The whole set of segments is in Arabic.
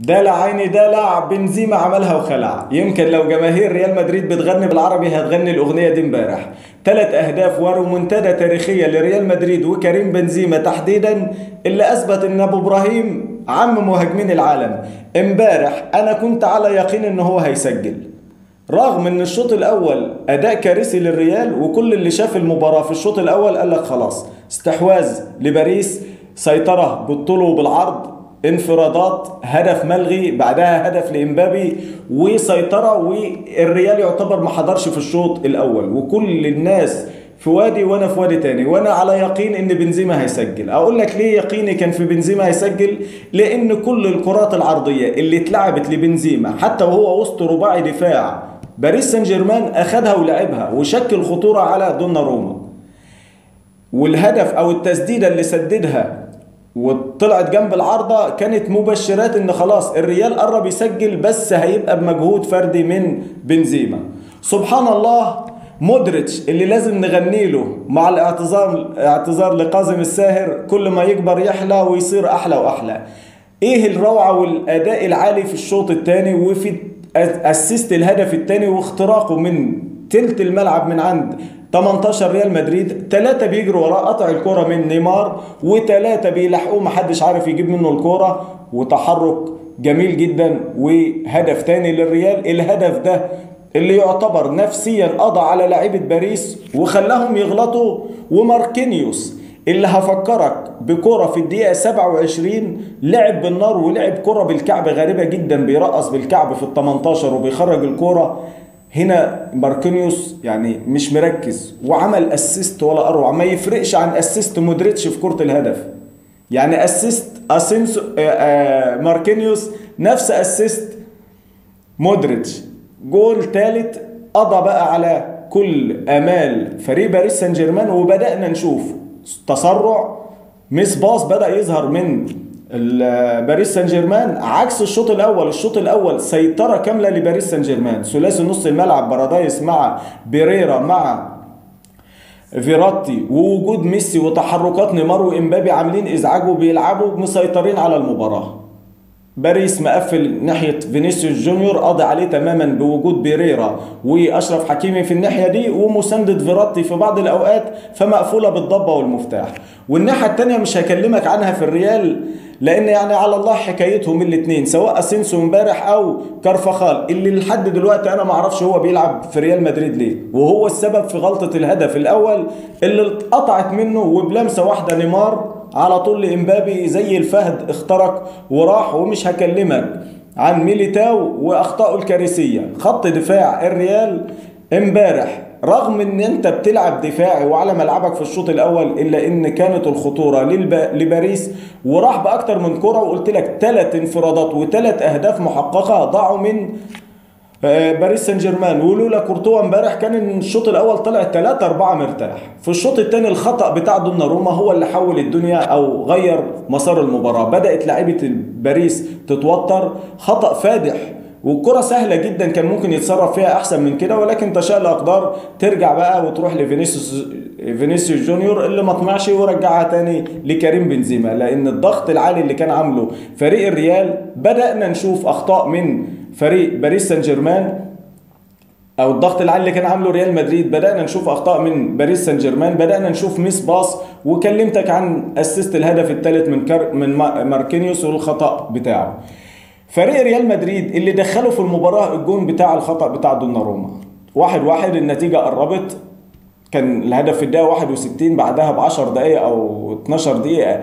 دلع عيني دلع بنزيما عملها وخلع. يمكن لو جماهير ريال مدريد بتغني بالعربي هتغني الأغنية دي امبارح. ثلاث أهداف ورومنتادا تاريخية لريال مدريد وكريم بنزيما تحديدا اللي أثبت إن أبو إبراهيم عم مهاجمين العالم. امبارح أنا كنت على يقين ان هو هيسجل. رغم إن الشوط الأول أداء كارثي للريال وكل اللي شاف المباراة في الشوط الأول قال لك خلاص استحواذ لباريس سيطرة بالطول وبالعرض. انفرادات هدف ملغي بعدها هدف لإمبابي وسيطرة والريال يعتبر ما حضرش في الشوط الأول. وكل الناس في وادي وأنا في وادي تاني. وأنا على يقين إن بنزيما هيسجل. أقول لك ليه يقيني كان في بنزيما هيسجل؟ لأن كل الكرات العرضية اللي اتلعبت لبنزيما حتى وهو وسط رباعي دفاع باريس سان جيرمان اخدها ولعبها وشكل خطورة على دونا روما والهدف أو التسديدة اللي سددها وطلعت جنب العارضة كانت مبشرات إن خلاص الريال قرب يسجل بس هيبقى بمجهود فردي من بنزيما. سبحان الله مودريتش اللي لازم نغني له مع الاعتذار اعتذار لقاسم الساهر كل ما يكبر يحلى ويصير أحلى وأحلى. إيه الروعة والأداء العالي في الشوط الثاني وفي أسيست الهدف الثاني واختراقه من تلت الملعب من عند 18 ريال مدريد ثلاثة بيجروا وراه قطع الكرة من نيمار وثلاثة بيلحقوه محدش عارف يجيب منه الكرة وتحرك جميل جدا وهدف تاني للريال. الهدف ده اللي يعتبر نفسيا قضى على لعيبة باريس وخلاهم يغلطوا. وماركينيوس اللي هفكرك بكرة في الدقيقة 27 لعب بالنار ولعب كرة بالكعب غريبة جدا بيرقص بالكعب في ال 18 وبيخرج الكرة هنا ماركينيوس يعني مش مركز وعمل assist ولا أروع. ما يفرقش عن assist مودريتش في كرة الهدف. يعني assist اسينسو ماركينيوس نفس assist مودريتش. جول ثالث قضى بقى على كل آمال فريق باريس سان جيرمان وبدأنا نشوف تسرع miss pass بدأ يظهر من باريس سان جيرمان عكس الشوط الأول الشوط الأول سيطرة كاملة لباريس سان جيرمان ثلاثي نص الملعب باريديس مع بيريرا مع فيراتي ووجود ميسي وتحركات نيمار وإمبابي عاملين إزعاج وبيلعبوا مسيطرين على المباراة. باريس مقفل ناحية فينيسيوس جونيور قاضي عليه تماما بوجود بيريرا. وأشرف حكيمي في الناحية دي ومساندة فيراتي في بعض الأوقات فمقفولة بالضبة والمفتاح. والناحية الثانية مش هكلمك عنها في الريال لأن يعني على الله حكايتهم الاثنين سواء أسينسو امبارح أو كارفخال اللي لحد دلوقتي أنا ما أعرفش هو بيلعب في ريال مدريد ليه. وهو السبب في غلطة الهدف الأول اللي اتقطعت منه وبلمسة واحدة نيمار على طول لامبابي زي الفهد اخترق وراح ومش هكلمك عن ميليتاو واخطائه الكارثية خط دفاع الريال امبارح رغم إن أنت بتلعب دفاعي وعلى ملعبك في الشوط الأول إلا إن كانت الخطورة. لباريس وراح بأكتر من كرة وقلت لك ثلاث انفرادات وثلاث أهداف محققة ضاعوا من باريس سان جيرمان ولولا كورتوا امبارح كان الشوط الأول طلع 3 4 مرتاح. في الشوط الثاني الخطأ بتاع دوناروما هو اللي حول الدنيا أو غير مسار المباراة. بدأت لعيبة باريس تتوتر. خطأ فادح والكرة سهلة جدا كان ممكن يتصرف فيها أحسن من كده ولكن تشاء الأقدار ترجع بقى وتروح لفينيسيوس فينيسيوس جونيور اللي ما طمعش ورجعها تاني لكريم بنزيما لأن الضغط العالي اللي كان عامله فريق الريال بدأنا نشوف أخطاء من فريق باريس سان جيرمان أو الضغط العالي اللي كان عامله ريال مدريد بدأنا نشوف أخطاء من باريس سان جيرمان بدأنا نشوف miss pass وكلمتك عن assist الهدف الثالث من كار من ماركينيوس والخطأ بتاعه. فريق ريال مدريد اللي دخله في المباراة الجون بتاع الخطأ بتاع دوناروما واحد واحد النتيجة قربت كان الهدف في الدقيقة 61 بعدها ب 10 دقايق أو 12 دقيقة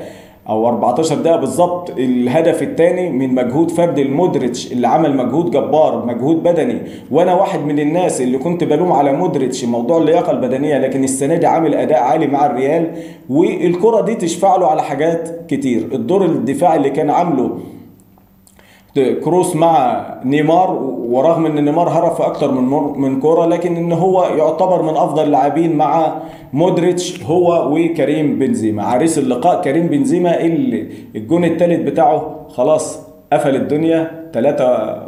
أو 14 دقيقة بالظبط. الهدف الثاني من مجهود فردي المودريتش اللي عمل مجهود جبار مجهود بدني. وأنا واحد من الناس اللي كنت بلوم على مودريتش موضوع اللياقة البدنية لكن السنة دي عامل أداء عالي مع الريال. والكرة دي تشفع له على حاجات كتير. الدور الدفاعي اللي كان عامله كروس مع نيمار ورغم إن نيمار هرب في أكتر من من كورة لكن إن هو يعتبر من أفضل اللاعبين مع مودريتش هو وكريم بنزيما. عريس اللقاء كريم بنزيما اللي الجون الثالث بتاعه خلاص قفل الدنيا 3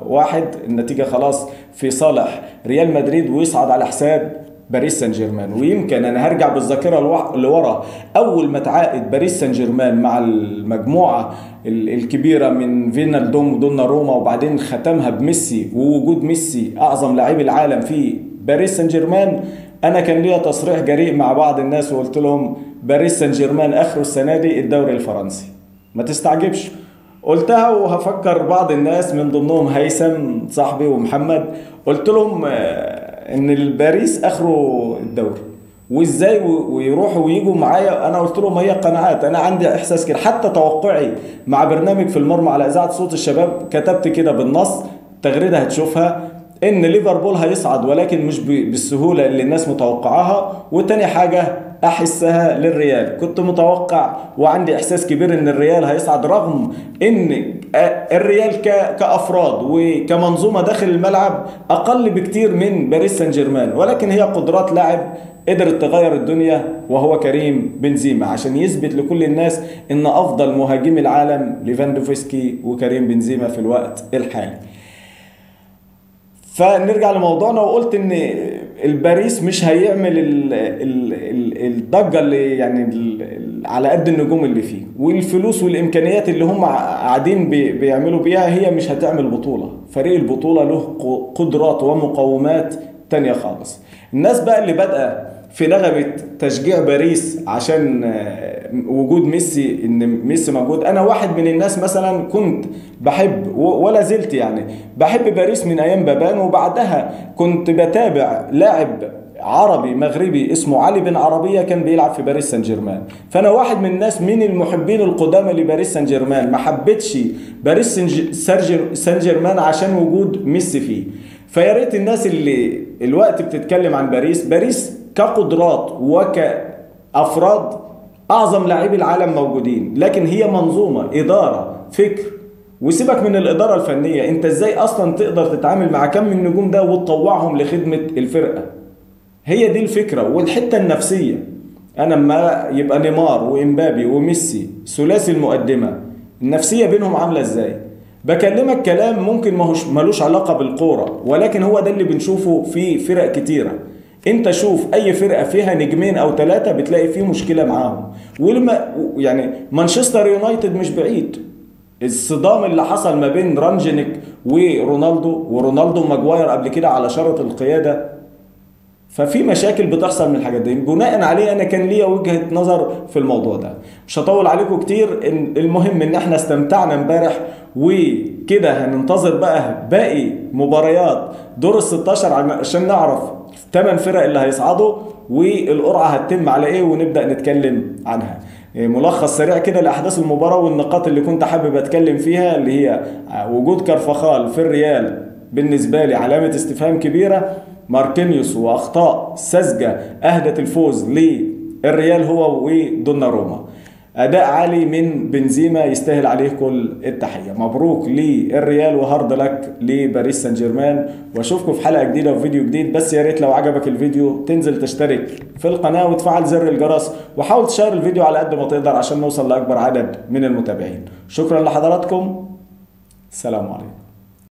1 النتيجة خلاص في صالح. ريال مدريد ويصعد على حساب باريس سان جيرمان ويمكن أنا هرجع بالذاكرة لورا. أول ما تعاقد باريس سان جيرمان مع المجموعة ال- الكبيرة من فينالدوم ودوناروما وبعدين ختمها بميسي ووجود ميسي أعظم لاعبي العالم في باريس سان جيرمان أنا كان ليا تصريح جريء مع بعض الناس وقلت لهم باريس سان جيرمان اخره السنة دي الدوري الفرنسي. ما تستعجبش. قلتها وهفكر بعض الناس من ضمنهم هيثم صاحبي ومحمد. قلت لهم آه، إن الباريس اخره الدوري. وإزاي ويروحوا ويجوا معايا؟ أنا قلت لهم هي قناعات. أنا عندي إحساس كده. حتى توقعي مع برنامج في المرمى على إذاعة صوت الشباب كتبت كده بالنص تغريدة هتشوفها. إن ليفربول هيصعد ولكن مش بالسهولة اللي الناس متوقعاها. وتاني حاجة أحسها للريال. كنت متوقع وعندي إحساس كبير إن الريال هيصعد رغم إن الريال ك- كأفراد وكمنظومة داخل الملعب أقل بكتير من باريس سان جيرمان. ولكن هي قدرات لاعب قدرت تغير الدنيا وهو كريم بنزيما. عشان يثبت لكل الناس إن أفضل مهاجمي العالم ليفاندوفسكي وكريم بنزيما في الوقت الحالي. فنرجع لموضوعنا وقلت إن الباريس مش هيعمل ال- ال- ال- الضجة اللي يعني على قد النجوم اللي فيه والفلوس والإمكانيات اللي هم قاعدين بي- بيعملوا بيها هي مش هتعمل بطولة. فريق البطولة له قدرات ومقومات تانية خالص. الناس بقى اللي بادئة في نغمة تشجيع باريس عشان وجود ميسي إن ميسي موجود. أنا واحد من الناس مثلا كنت بحب ولا زلت يعني. بحب باريس من أيام بابان وبعدها كنت بتابع لاعب عربي مغربي اسمه علي بن عربية كان بيلعب في باريس سان جيرمان فأنا واحد من الناس من المحبين القدامى لباريس سان جيرمان ما حبيتش باريس سان جيرمان عشان وجود ميسي فيه. فيا ريت الناس اللي الوقت بتتكلم عن باريس باريس كقدرات وكأفراد أعظم لاعبي العالم موجودين. لكن هي منظومة إدارة فكر. وسيبك من الإدارة الفنية أنت إزاي أصلا تقدر تتعامل مع كم من النجوم ده وتطوعهم لخدمة الفرقة؟ هي دي الفكرة والحتة النفسية. أنا لما يبقى نيمار وإمبابي وميسي ثلاثي المقدمة. النفسية بينهم عاملة إزاي؟ بكلمك كلام ممكن ملوش علاقة بالكورة ولكن هو ده اللي بنشوفه في فرق كتيرة. انت شوف اي فرقة فيها نجمين أو ثلاثة بتلاقي فيه مشكلة معاهم. ولما يعني مانشستر يونايتد مش بعيد. الصدام اللي حصل ما بين رانجينيك ورونالدو ورونالدو وماجواير قبل كده على شارة القيادة ففي مشاكل بتحصل من الحاجات دي. بناء عليه أنا كان ليا وجهة نظر في الموضوع ده. مش هطول عليكم كتير. المهم إن إحنا استمتعنا امبارح وكده هننتظر بقى باقي مباريات دور ال 16 عشان نعرف ثمان فرق اللي هيصعدوا والقرعة هتتم على إيه؟ ونبدأ نتكلم عنها. ملخص سريع كده لأحداث المباراة والنقاط اللي كنت حابب أتكلم فيها اللي هي وجود كارفخال في الريال بالنسبة لي علامة استفهام كبيرة ماركينيوس وأخطاء ساذجة أهدت الفوز للريال هو ودوناروما. أداء عالي من بنزيما يستاهل عليه كل التحية. مبروك للريال و hard luck لباريس سان جيرمان وأشوفكم في حلقة جديدة وفيديو جديد. بس يا ريت لو عجبك الفيديو تنزل تشترك في القناة وتفعل زر الجرس. وحاول ت share الفيديو على قد ما تقدر عشان نوصل لأكبر عدد من المتابعين. شكرا لحضراتكم. السلام عليكم.